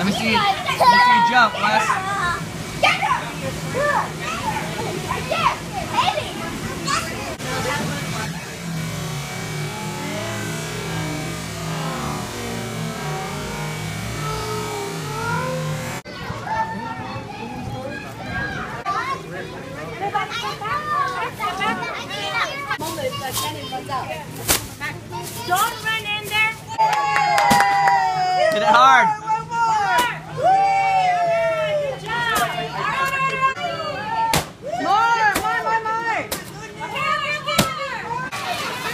Let me see. Let me see you jump, Wes. Don't run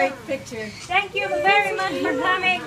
Great picture. Thank you very much for coming.